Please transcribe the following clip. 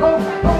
oh, oh.